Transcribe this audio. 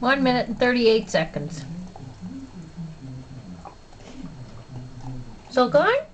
One minute and 38 seconds. So good.